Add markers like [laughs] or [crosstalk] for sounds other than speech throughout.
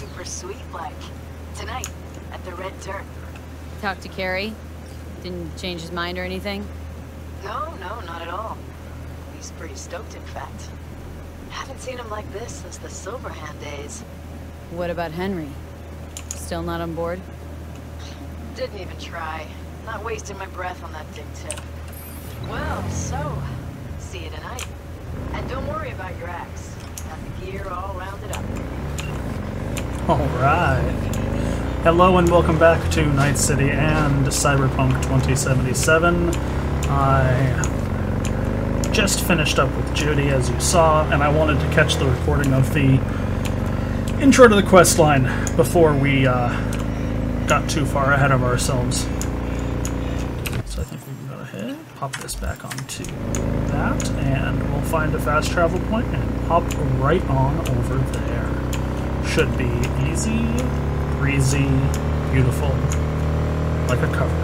super sweet like. Tonight, at the Red Dirt. Talk to Kerry? Didn't change his mind or anything? No, no, not at all. He's pretty stoked, in fact. Haven't seen him like this since the Silverhand days. What about Henry? Still not on board? Didn't even try. Not wasting my breath on that dick tip. Well, so, see you tonight. And don't worry about your axe. Got the gear all rounded up. Alright. Hello and welcome back to Night City and Cyberpunk 2077. I just finished up with Judy, as you saw, and I wanted to catch the recording of the intro to the quest line before we uh, got too far ahead of ourselves. So I think we can go ahead, pop this back onto that, and we'll find a fast travel point and hop right on over there. Should be easy, breezy, beautiful, like a cover.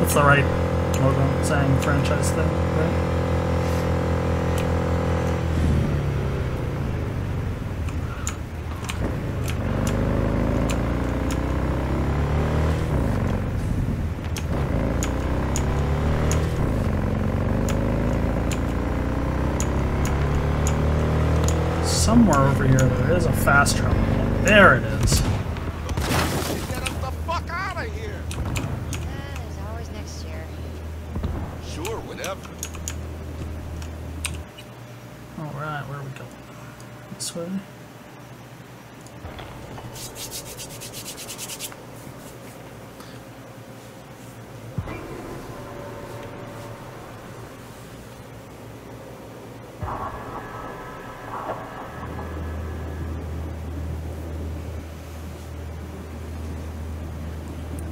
That's the right logo saying franchise thing, right? Somewhere over here there is a fast travel. There it is. Get us the fuck out of here! There's always next year. Sure, whatever. Alright, where are we going? This way?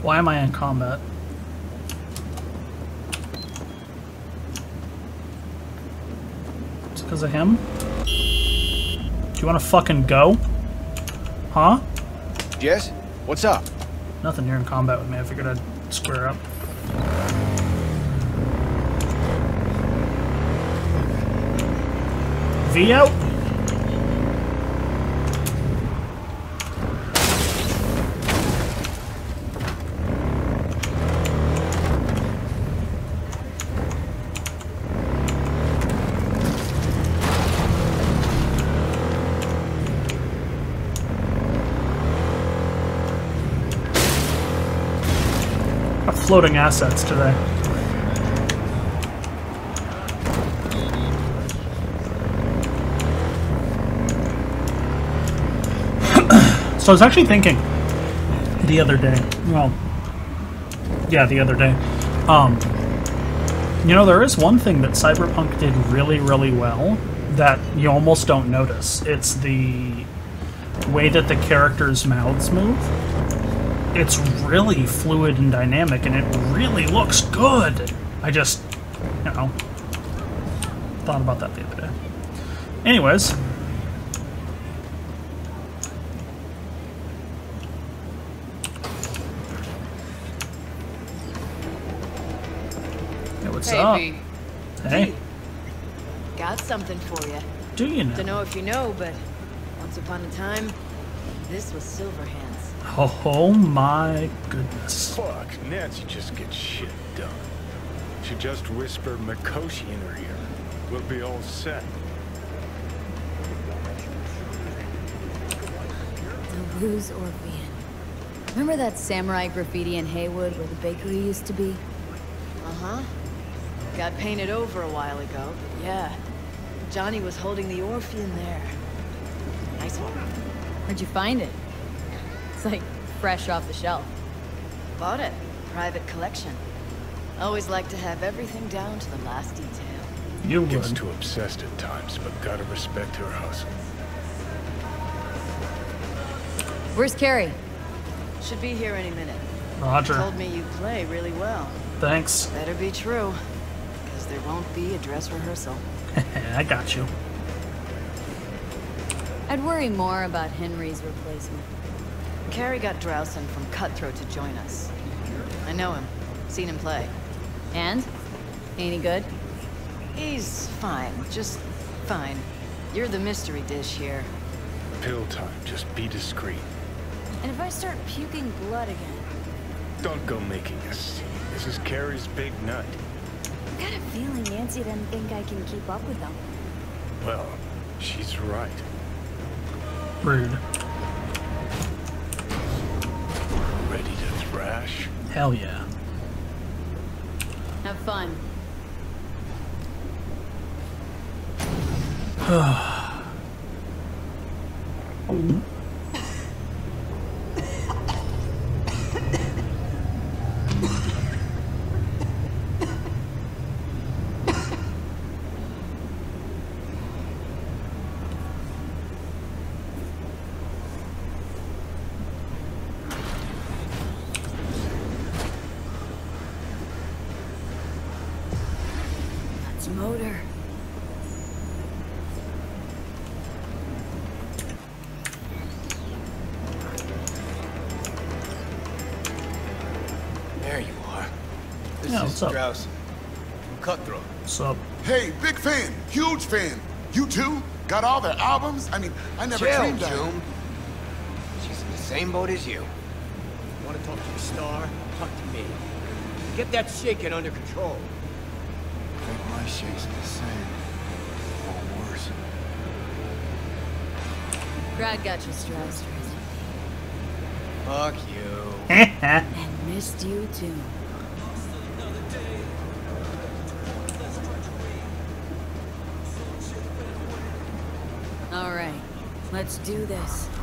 Why am I in combat? It's because of him? Do you want to fucking go? Huh? Jess, what's up? Nothing, you're in combat with me. I figured I'd square up. V out? Floating assets today. [clears throat] so I was actually thinking the other day. Well, yeah, the other day. Um, you know, there is one thing that Cyberpunk did really, really well that you almost don't notice. It's the way that the characters' mouths move it's really fluid and dynamic and it really looks good. I just, you know, thought about that the other day. Anyways. Hey, what's Hey, up? Hey, Got something for you. do you know? Don't know if you know, but once upon a time, this was Silverhands. Oh, oh my goodness. Fuck, Nancy just gets shit done. She just whispered Mikoshi in her ear. We'll be all set. The Ruse Orphean. Remember that samurai graffiti in Heywood where the bakery used to be? Uh-huh. Got painted over a while ago, but yeah. Johnny was holding the Orphean there. Nice one. Where'd you find it? It's like fresh off the shelf. Bought it. Private collection. Always like to have everything down to the last detail. You Gets too obsessed at times, but gotta respect her hustle. Where's Kerry? Should be here any minute. Roger. Told me you play really well. Thanks. Better be true. Because there won't be a dress rehearsal. [laughs] I got you. I'd worry more about Henry's replacement. Kerry got Drowson from Cutthroat to join us. I know him. Seen him play. And? Ain't he good? He's fine. Just fine. You're the mystery dish here. Pill time. Just be discreet. And if I start puking blood again? Don't go making a scene. This is Kerry's big night. I've got a feeling Nancy doesn't think I can keep up with them. Well, she's right. Rude. Hell yeah. Have fun. That's [sighs] um, up? Strauss. From Cutthroat. What's up? Hey, big fan, huge fan. You too? Got all their albums? I mean, I never Chill, dreamed that. June. She's in the same boat as you. Want to talk to the star? Talk to me. Get that shaking under control. I think my shake's the same. Or worse. Brad got you stressed. Fuck you. [laughs] And missed you too. Let's do this.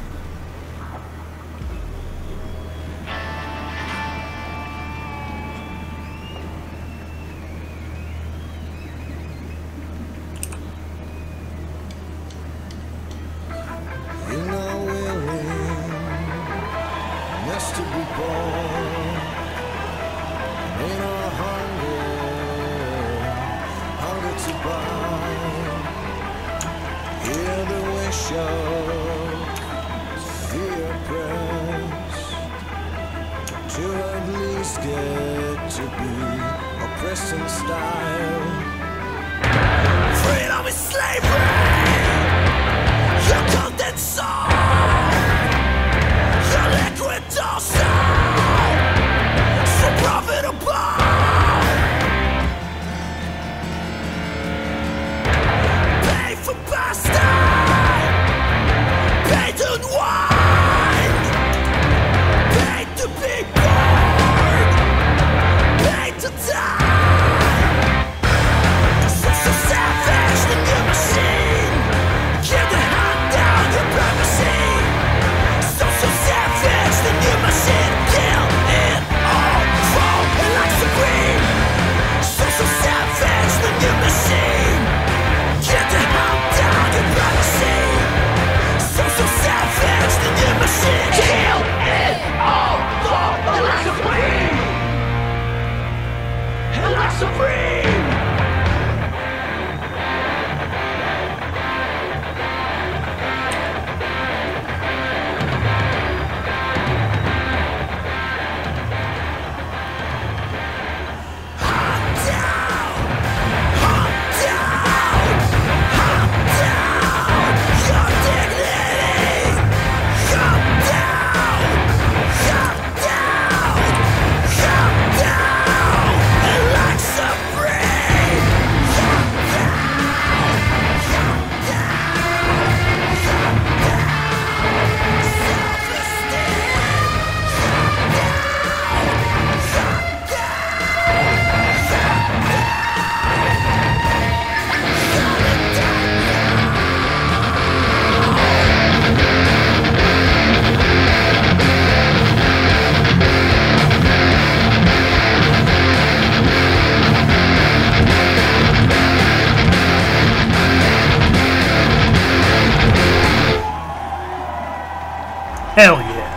Hell yeah.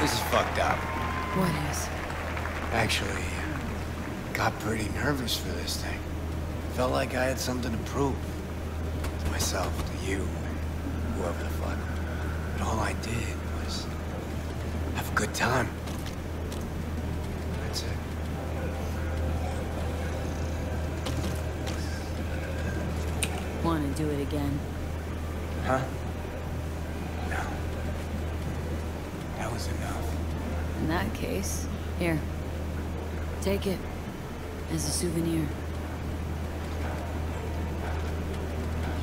This is fucked up. What is? Actually, got pretty nervous for this thing. Felt like I had something to prove. To myself, to you, and whoever the fuck. But all I did was have a good time. That's it. Want to do it again? Huh? No. That was enough. In case, here. Take it. As a souvenir.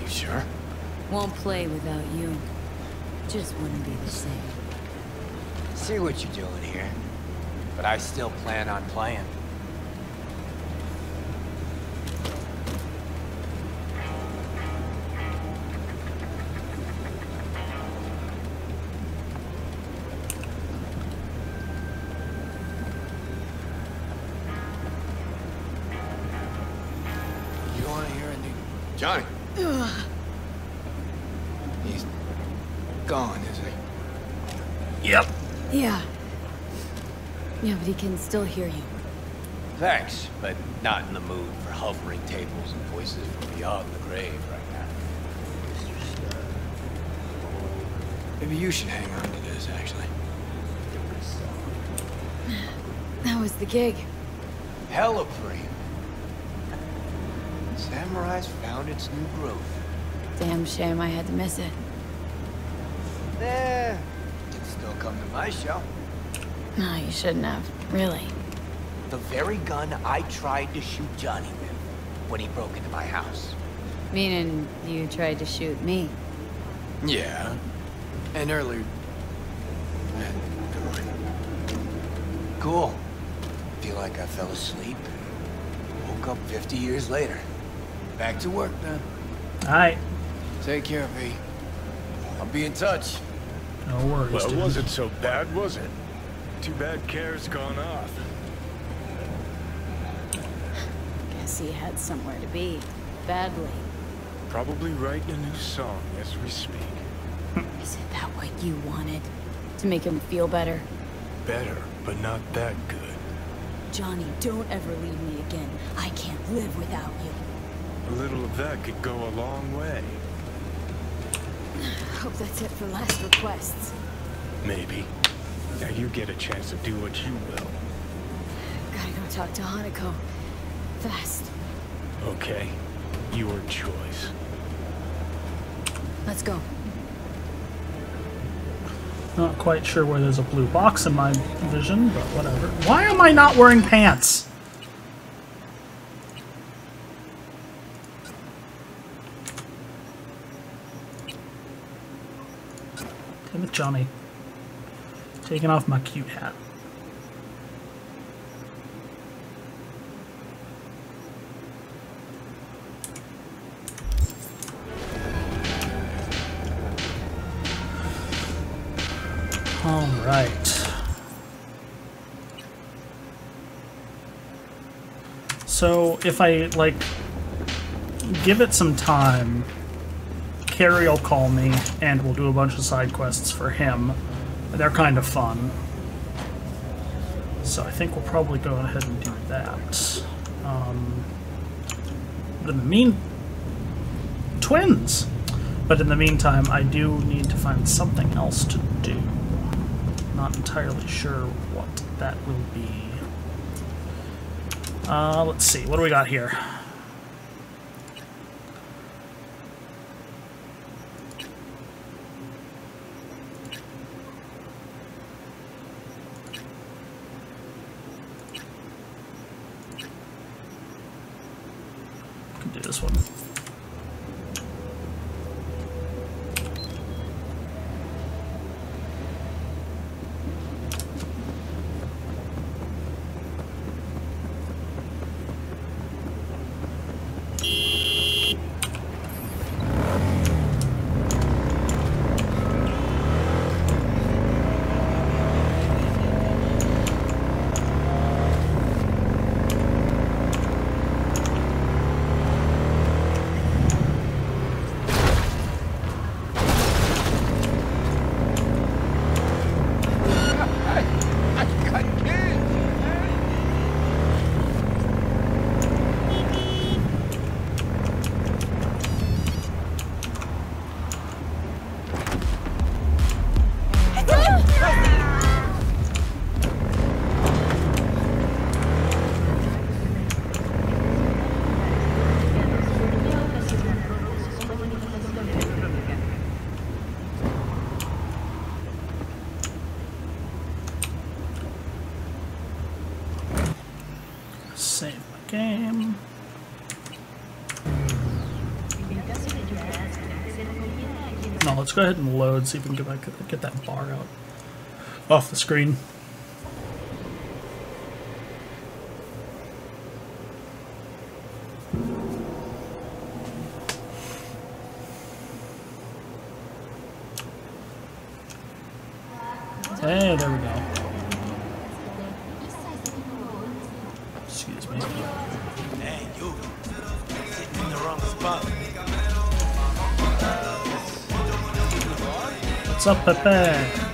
You sure? Won't play without you. Just wouldn't be the same. See what you're doing here. But I still plan on playing. New... Johnny! He's gone, isn't he? Yep. Yeah. Yeah, but he can still hear you. Thanks, but not in the mood for hovering tables and voices from beyond the grave right now. Maybe you should hang on to this, actually. [sighs] That was the gig. Hella free. Samurai's found its new growth. Damn shame I had to miss it. Eh, you can still come to my show. No, you shouldn't have. Really. The very gun I tried to shoot Johnny with when he broke into my house. Meaning you tried to shoot me. Yeah. And earlier... Never mind. Cool. Feel like I fell asleep woke up 50 years later. Back to work then. Alright. Take care, V. I'll be in touch. No worries, Well, it dude. wasn't so bad, was it? Too bad Kerry's gone off. Guess he had somewhere to be. Badly. Probably writing a new song as we speak. [laughs] Is it that what you wanted? To make him feel better? Better, but not that good. Johnny, don't ever leave me again. I can't live without you. A little of that could go a long way. [sighs] Hope that's it for last requests. Maybe. Now you get a chance to do what you will. Gotta go talk to Hanako. Fast. Okay? Your choice. Let's go. Not quite sure where there's a blue box in my vision, but whatever. Why am I not wearing pants? Johnny. Taking off my cute hat. All right. So if I like give it some time, Kerry will call me and we'll do a bunch of side quests for him. They're kind of fun. So I think we'll probably go ahead and do that. Um, but in the mean, twins. But in the meantime, I do need to find something else to do. Not entirely sure what that will be. Uh, let's see. What do we got here? Let's go ahead and load, see if we can get, back, get that bar out off the screen. What's up,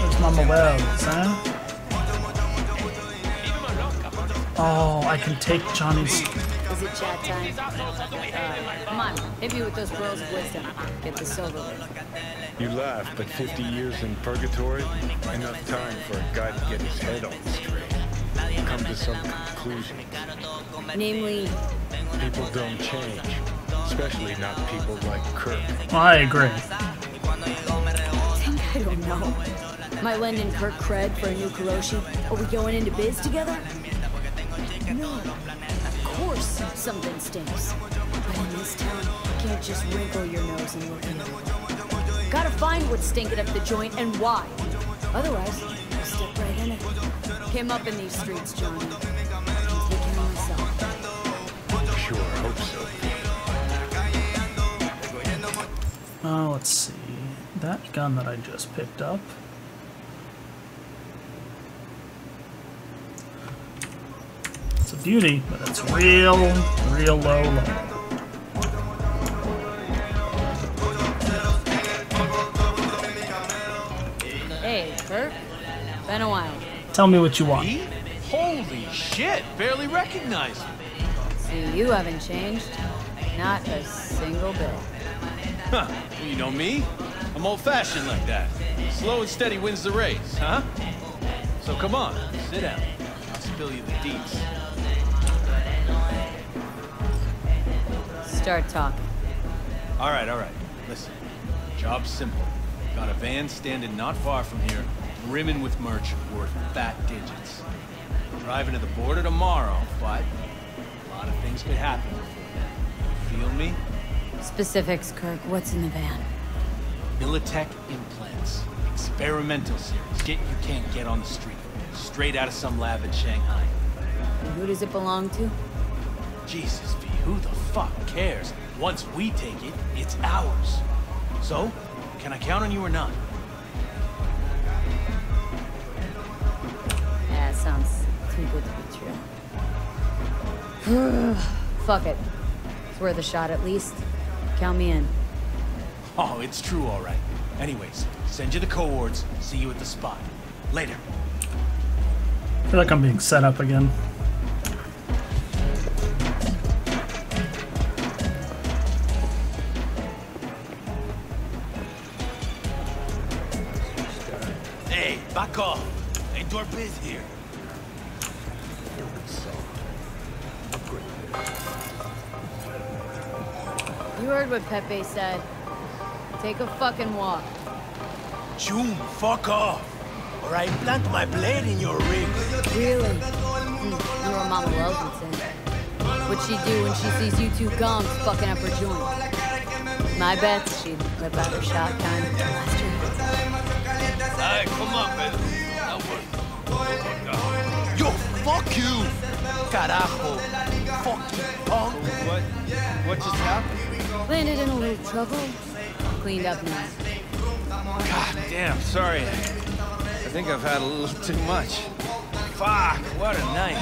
Where's Mama Wells, huh? Oh, I can take Johnny's. Is it chat time? Uh, come on, hit me with those pearls of wisdom. Get the silver. You laugh, but 50 years in purgatory, enough time for a guy to get his head on straight. Come to some conclusion. Namely, People don't change, especially not people like Kirk. I agree. [laughs] I don't know. Am I lending Kirk cred for a new Kiroshi? Are we going into biz together? No. Of course something stinks. But in this town, you can't just wrinkle your nose and look into it. Gotta find what's stinking up the joint and why. Otherwise, I'll step right in it. Came up in these streets, Johnny. Uh, let's see. That gun that I just picked up. It's a beauty, but it's real, real low, low. Hey, Kirk. Been a while. Tell me what you want. Me? Holy shit! Barely recognized you. See, you haven't changed. Not a single bit. Huh. Well, you know me? I'm old-fashioned like that. Slow and steady wins the race, huh? So come on, sit down. I'll spill you the deets. Start talking. All right, all right. Listen, job's simple. Got a van standing not far from here, brimming with merch worth fat digits. Driving to the border tomorrow, but a lot of things could happen before then. You feel me? Specifics, Kirk. What's in the van? Militech implants. Experimental series. Get you can't get on the street. Straight out of some lab in Shanghai. And who does it belong to? Jesus, V, who the fuck cares? Once we take it, it's ours. So, can I count on you or not? Yeah, sounds too good to be true. [sighs] Fuck it. It's worth a shot at least. Count me in. Oh, it's true, all right. Anyways, send you the coords. See you at the spot. Later. I feel like I'm being set up again. Heard what Pepe said. Take a fucking walk. June, fuck off. Or I plant my blade in your ribs. Really? Mm, you know what Mama Wells would say. What'd she do when she sees you two gongs fucking up her joint? My bet she'd whip out her shotgun and blast her. Hey, come on, man. That worked. Yo, fuck you! Carajo. Fucking punk. What? What just happened? Landed in a little trouble. Cleaned up now. God damn, sorry. I think I've had a little too much. Fuck, what a night.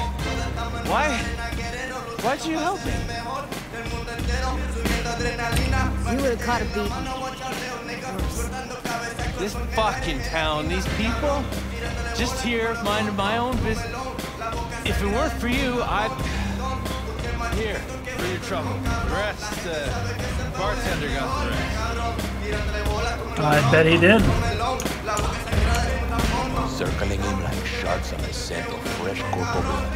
Why? Why'd you help me? You would have caught a beating. This fucking town, these people, just here, minding my own business. If it weren't for you, I'd... [sighs] Here, trouble. The rest, uh, bartender got the rest. I bet he did. circling him like sharks on a scent of fresh corpo blood.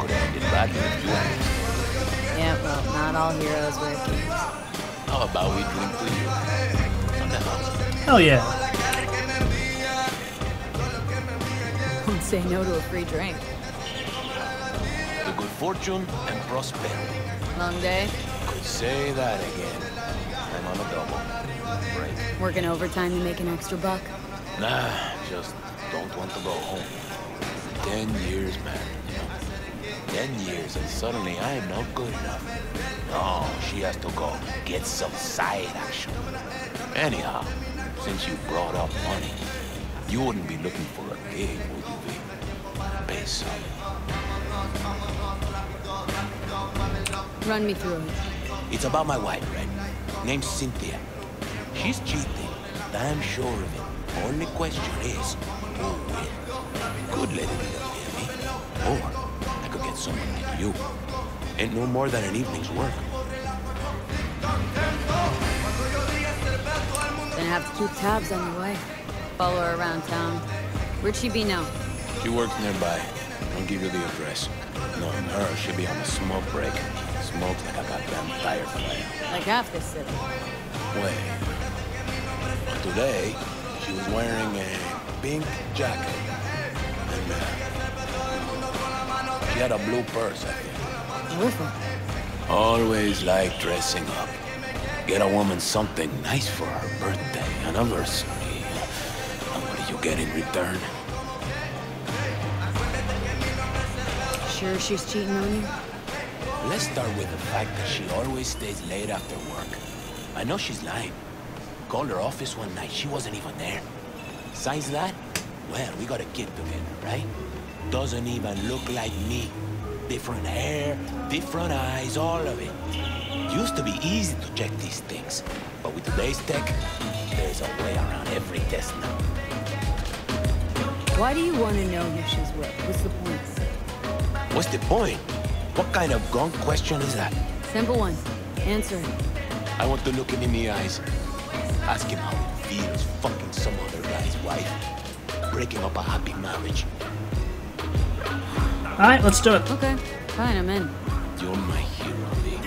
Could have ended badly if you asked. Yeah, well, not all heroes wear capes. How about we drink to you? On the house. Hell yeah. Won't [laughs] say no to a free drink. The good fortune and prosperity. Long day? Could say that again. I'm on a double. Working overtime to make an extra buck? Nah, just don't want to go home. Ten years, man. Ten years, and suddenly I am not good enough. No, she has to go get some side action. Anyhow, since you brought up money, you wouldn't be looking for a gig, would you be? Peso. Run me through it. It's about my wife, right? Name's Cynthia. She's cheating. I'm sure of it. Only question is, who will? Could let it pay me. Or I could get someone like you. Ain't no more than an evening's work. Gonna have to keep tabs on your wife. Follow her around town. Where'd she be now? She works nearby. I'll give you the address. Knowing her, she'll be on a smoke break. Smokes like a goddamn tire fire. Like half this city. Wait. Today, she was wearing a pink jacket. And, uh, she had a blue purse, I think. Always like dressing up. Get a woman something nice for her birthday, anniversary. And what do you get in return? Sure she's cheating on you? Let's start with the fact that she always stays late after work. I know she's lying. Called her office one night, she wasn't even there. Besides that, well, we got a kid together, right? Doesn't even look like me. Different hair, different eyes, all of it. Used to be easy to check these things. But with today's tech, there's a way around every test now. Why do you want to know who she's with? What's the point? What's the point? What kind of gunk question is that? Simple one. Answer it. I want to look him in the eyes. Ask him how it feels fucking some other guy's wife. Breaking up a happy marriage. Alright, let's do it. Okay. Fine, I'm in. You're my hero, Lee.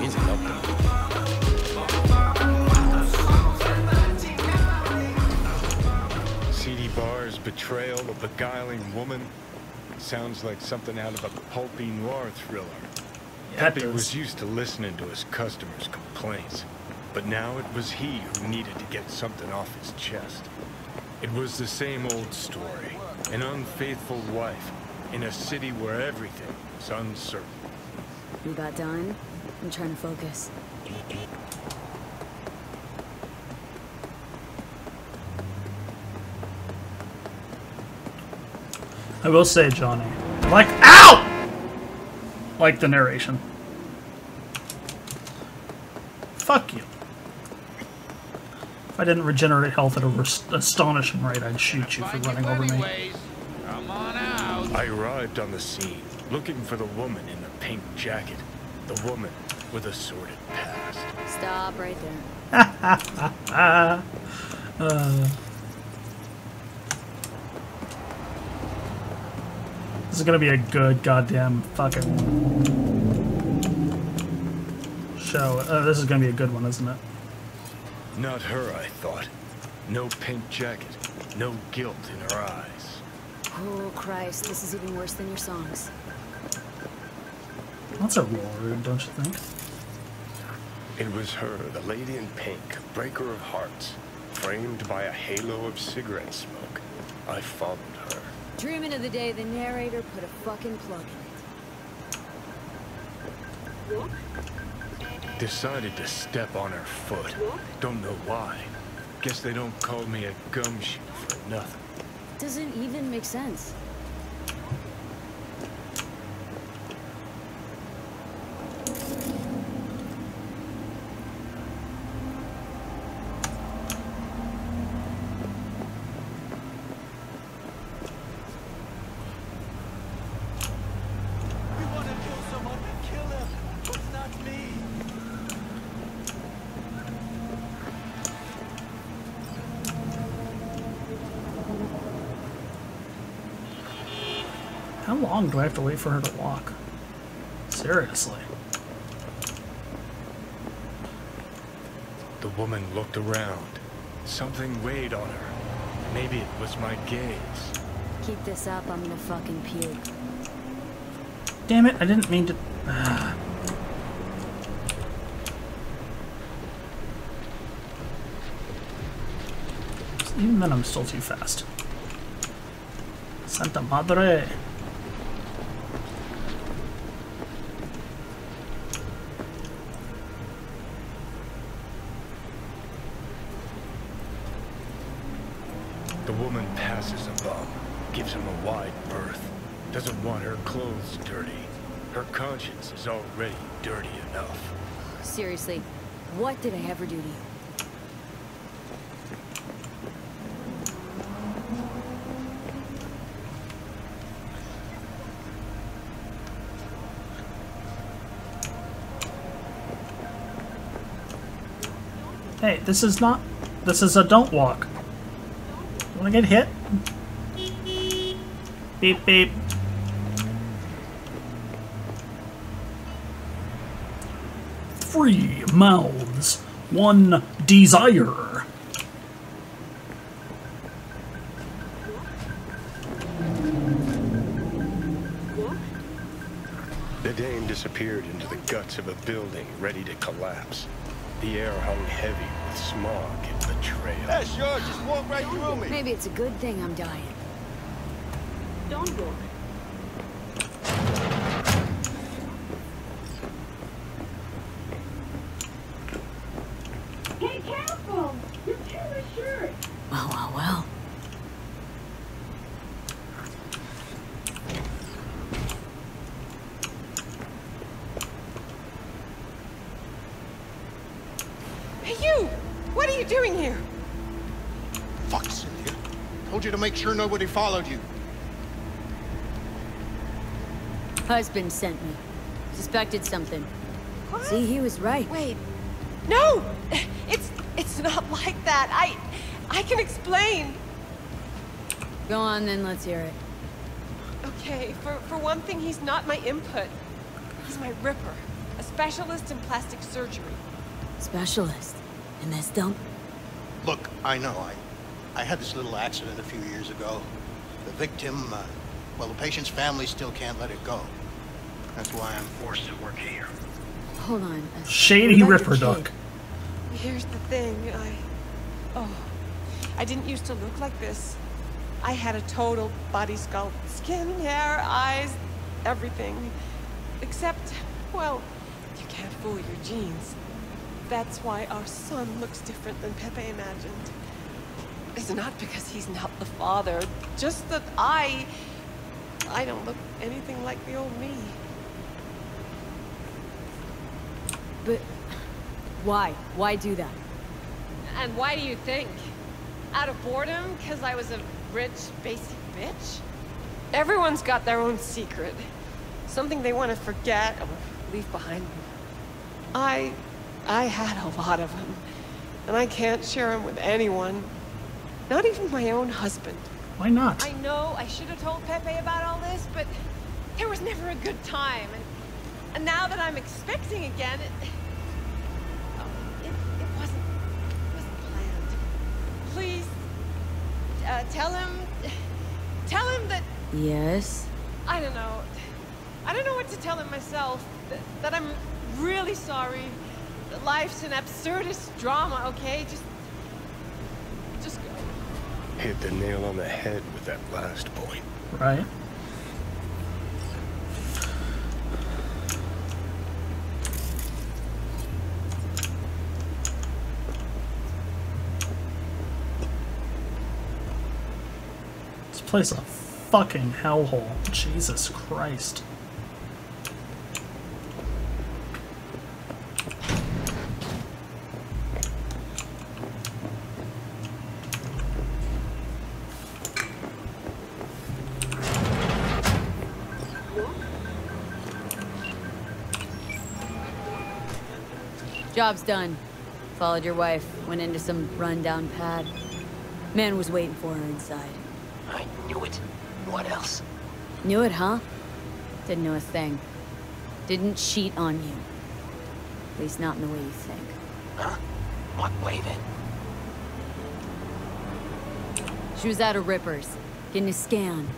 Means a lot to me. Seedy bars, betrayal, a beguiling woman. Sounds like something out of a pulpy noir thriller. Yeah, Pepe was used to listening to his customers' complaints, but now it was he who needed to get something off his chest. It was the same old story. An unfaithful wife in a city where everything was uncertain. You got done? I'm trying to focus. I will say, Johnny, like, ow! Like the narration. Fuck you. If I didn't regenerate health at a res- astonishing rate, I'd shoot you for running over me. I arrived on the scene, looking for the woman in the pink jacket. The woman with a sordid past. Stop right there. [laughs] Uh, is gonna be a good goddamn fucking show. Uh, this is gonna be a good one, isn't it? Not her, I thought. No pink jacket, no guilt in her eyes. Oh, Christ. This is even worse than your songs. That's a little rude, don't you think? It was her, the lady in pink, breaker of hearts, framed by a halo of cigarette smoke. I followed her. Dreaming of the day the narrator put a fucking plug in it. Decided to step on her foot. Don't know why. Guess they don't call me a gumshoe for nothing. Doesn't even make sense. You wanna kill someone, kill him. It's not me. How long do I have to wait for her to walk? Seriously. The woman looked around. Something weighed on her. Maybe it was my gaze. Keep this up, I'm gonna fucking puke. Damn it, I didn't mean to... Ah. [sighs] Even then, I'm still too fast. Santa Madre. Woman passes a bum, gives him a wide berth, doesn't want her clothes dirty. Her conscience is already dirty enough. Seriously, what did I ever do to you? Hey, this is not... This is a don't walk. Wanna get hit? Beep beep. Three mouths, one desire. The dame disappeared into the guts of a building ready to collapse. The air hung heavy with smog and betrayal. That's yours. Just walk right through me. Maybe it's a good thing I'm dying. Don't go. Hey, careful! You're tearing the shirt! Well, well, well. Hey, you! What are you doing here? Fuck, Cynthia. Told you to make sure nobody followed you. Husband sent me. Suspected something. See, he was right. Wait. No! It's it's not like that. I I can explain. Go on then, let's hear it. Okay, for, for one thing, he's not my input. He's my ripper. A specialist in plastic surgery. Specialist. In this dump? Look, I know, I, I had this little accident a few years ago. The victim, uh, well, the patient's family still can't let it go. That's why I'm forced to work here. Hold on. Shady second. Ripperdoc. Here's the thing, I... Oh, I didn't used to look like this. I had a total body sculpt. Skin, hair, eyes, everything. Except, well, you can't fool your genes. That's why our son looks different than Pepe imagined. It's not because he's not the father, just that I... I don't look anything like the old me. But why? Why do that? And why do you think? Out of boredom? Because I was a rich, basic bitch? Everyone's got their own secret. Something they want to forget or leave behind them. I... I had a lot of them. And I can't share them with anyone. Not even my own husband. Why not? I know I should have told Pepe about all this, but there was never a good time. And, and now that I'm expecting again, it, oh, it, it wasn't, it wasn't planned. Please, uh, tell him, tell him that, Yes? I don't know, I don't know what to tell him myself, that, that I'm really sorry. That life's an absurdist drama, okay? Just, just go. Hit the nail on the head with that last point. Right. This place a fucking hellhole. Jesus Christ. Job's done. Followed your wife. Went into some rundown pad. Man was waiting for her inside. I knew it. What else? Knew it, huh? Didn't know a thing. Didn't cheat on you. At least not in the way you think. Huh? What way then? She was out of rippers, getting a scan.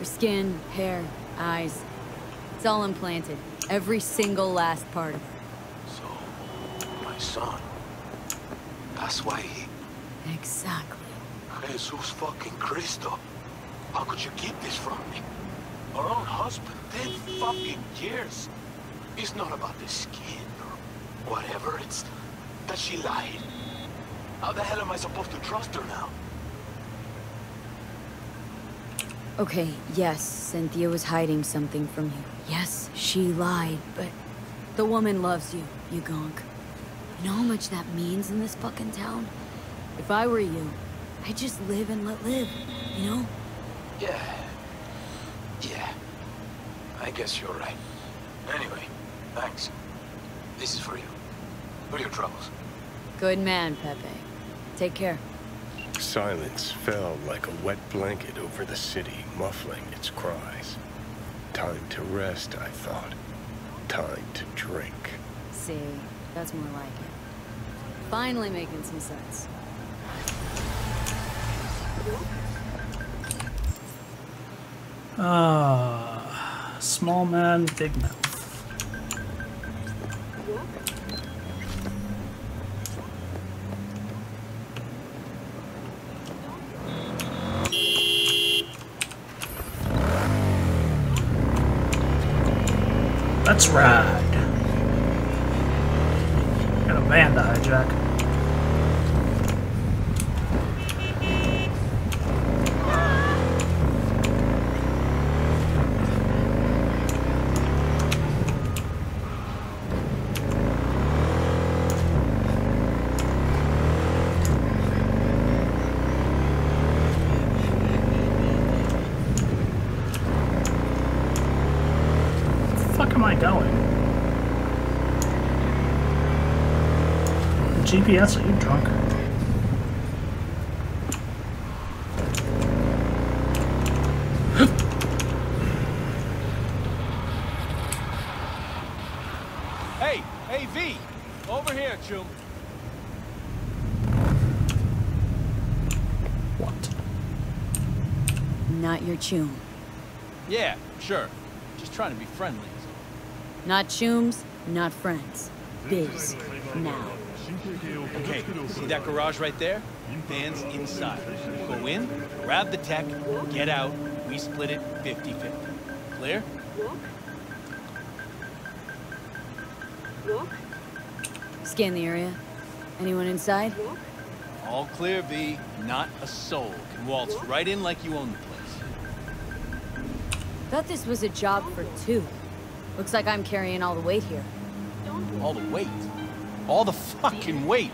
Her skin, hair, eyes. It's all implanted. Every single last part of her. Son. That's why he... Exactly. Jesus fucking Cristo. How could you keep this from me? Our own husband, dead fucking years. It's not about the skin or whatever, it's that she lied. How the hell am I supposed to trust her now? Okay, yes, Cynthia was hiding something from you. Yes, she lied, but the woman loves you, you gonk. You know how much that means in this fucking town? If I were you, I'd just live and let live, you know? Yeah. Yeah. I guess you're right. Anyway, thanks. This is for you. For your troubles. Good man, Pepe. Take care. Silence fell like a wet blanket over the city, muffling its cries. Time to rest, I thought. Time to drink. See, that's more like it. Finally making some sense. Ah, small man, big mouth. Let's ride. Got a van to hijack. the fuck am I going? GPS, are you drunk? Hey, hey, V! Over here, chum. What? Not your chum. Yeah, sure. Just trying to be friendly. Not chums, not friends. Biz. Now. Okay, see that garage right there? Van's inside. Go in, grab the tech, get out. We split it 50-50. Clear? Scan the area. Anyone inside? All clear, V. Not a soul. Can waltz right in like you own the place. Thought this was a job for two. Looks like I'm carrying all the weight here. All the weight. All the fucking weight.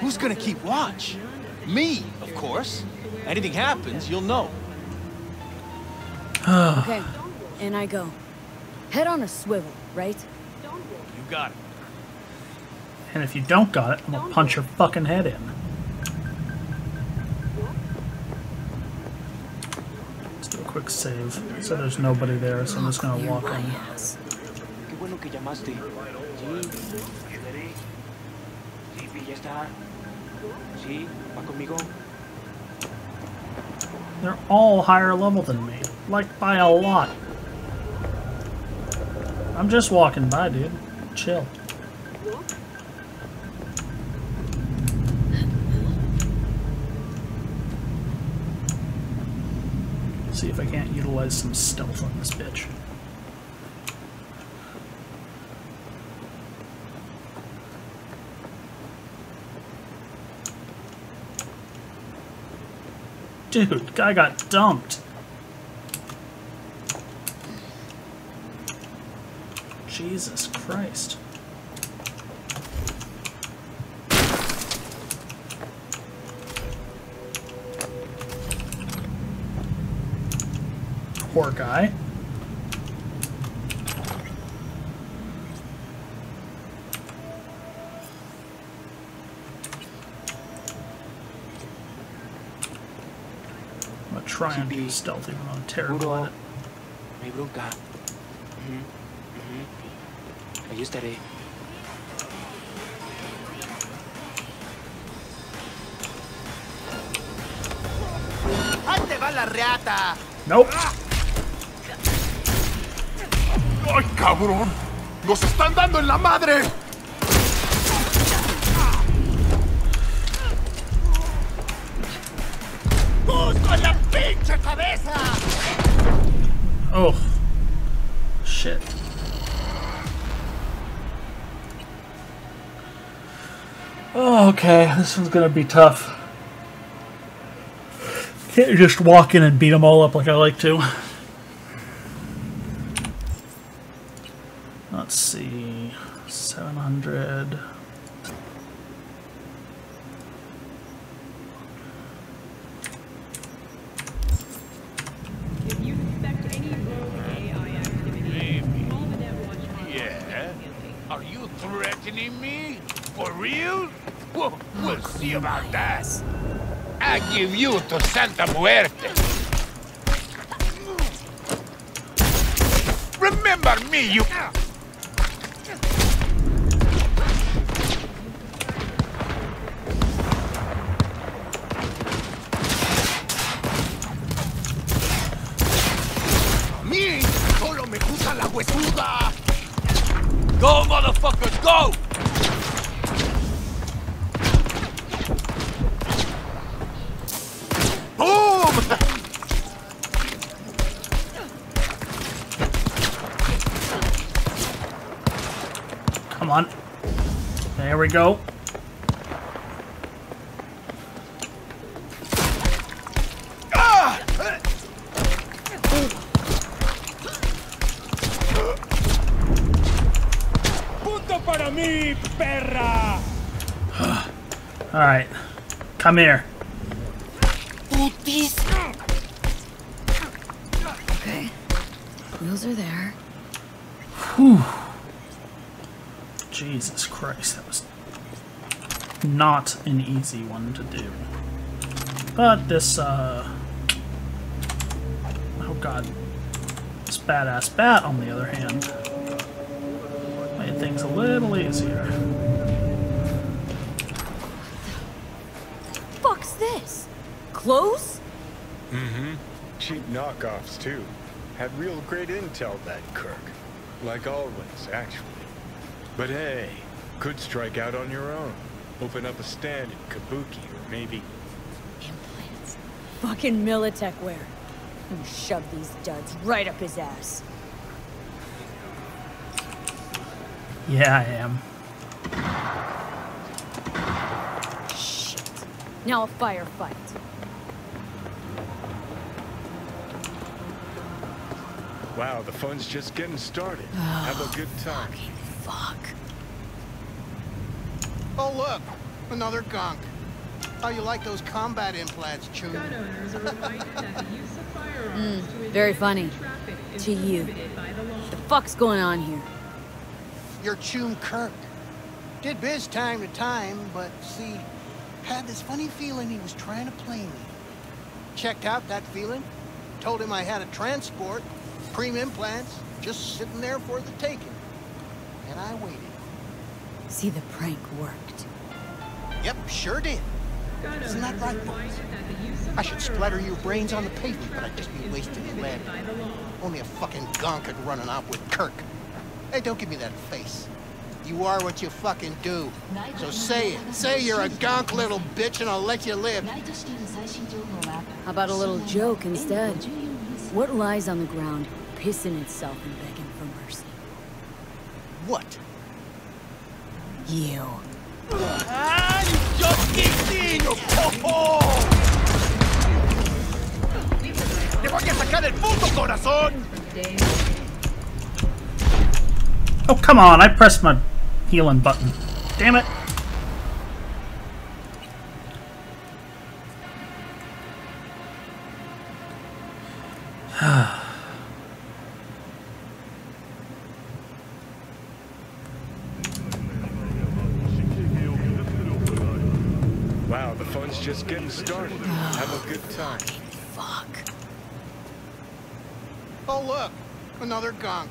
Who's gonna keep watch? Me, of course. Anything happens, you'll know. Ah. okay, and I go. Head on a swivel, right? You got it. And if you don't got it, I'm gonna punch your fucking head in. Let's do a quick save. So there's nobody there, so I'm just gonna walk in. Ya está. Sí, va conmigo. They're all higher level than me. Like, by a lot. I'm just walking by, dude. Chill. See if I can't utilize some stealth on this bitch. Dude, guy got dumped. Jesus Christ. Poor guy. Try and be stealthy, but I'm terrible at it. No hay bronca. Ujú, ujú. Ahí estaré. ¡Ahí te va la reata! Nope. ¡Ay, cabrón! ¡Nos están dando en la madre! Oh. Shit. Oh, okay, this one's gonna be tough. Can't just walk in and beat them all up like I like to. Let's see. 700. Yeah? Are you threatening me? For we'll see about that. I give you to Santa Muerte. Remember me, you... Come here. Putis. Okay. Wheels are there. Whew. Jesus Christ, that was not an easy one to do. But this, uh... Oh god. This badass bat, on the other hand, made things a little easier. Fuck's this? Clothes? Mm-hmm. Cheap knockoffs, too. Had real great intel, that Kirk. Like always, actually. But hey, could strike out on your own. Open up a stand in Kabuki, or maybe... Implants. Fucking Militech ware. You shove these duds right up his ass. Yeah, I am. Now a firefight. Wow, the fun's just getting started. [sighs] Have a good time. Fuck. Oh, look, another gonk. How you like those combat implants, Chun? Mm, very funny. To you. The fuck's going on here? You're Chun Kirk. Did biz time to time, but see, had this funny feeling he was trying to play me. Checked out that feeling. Told him I had a transport, preem implants, just sitting there for the taking. And I waited. See, the prank worked. Yep, sure did. Isn't that right, boys? I should splatter your brains on the pavement, but I'd just be wasting lead. Only a fucking gonk could run an op with Kirk. Hey, don't give me that face. You are what you fucking do. So say it. Say you're a gonk little bitch and I'll let you live. How about a little joke instead? What lies on the ground, pissing itself and begging for mercy? What? You. ¡Ay, yo quisino, popo! ¡Te voy a sacar el puto corazón! Oh, come on, I pressed my healing button. Damn it. Wow, the fun's just getting started. Have a good time. Fuck. Oh, look, another gonk.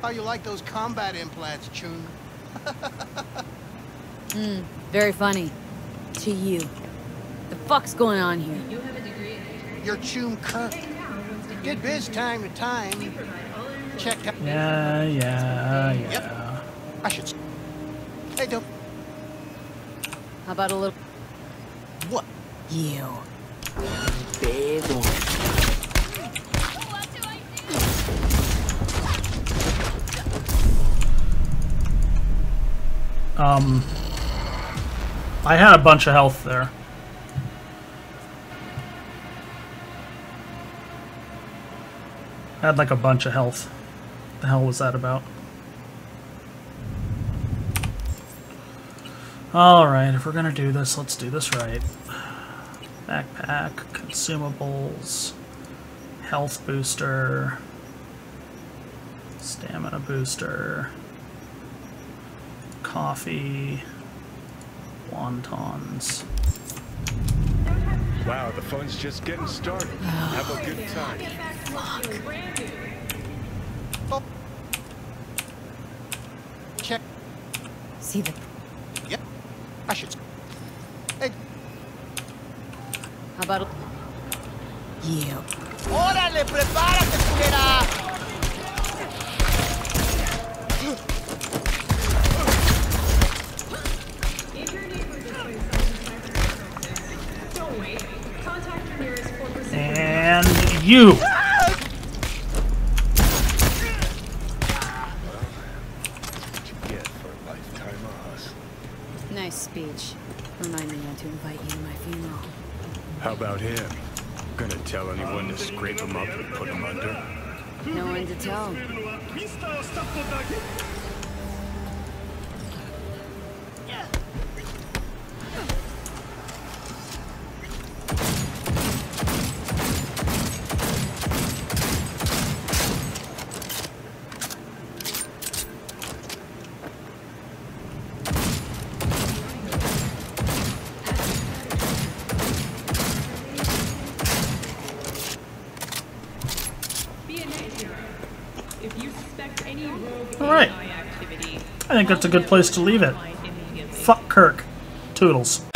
How you like those combat implants, Chun? [laughs] Mm, very funny. To you. The fuck's going on here? You have a degree. You're Chun Kirk. Did biz time to time. Check out. Yeah, yeah, yeah. Yep. I should. s- Hey, don't. How about a little... What? You. Pedo. Um, I had a bunch of health there. I had like a bunch of health. The hell was that about? Alright, if we're gonna do this, let's do this right. Backpack, consumables, health booster, stamina booster, coffee, wontons. Wow, the fun's just getting started. Have a good time. Oh. Check. See the... Yep. Ah, I should. Hey, How about a... You. ¡Órale, prepárate, culera! Of us. Nice speech. Remind me not to invite you to my funeral. How about him? Gonna tell anyone to scrape him up and put him under? No one to tell. Think that's a good place to leave it. Fuck Kirk. Toodles.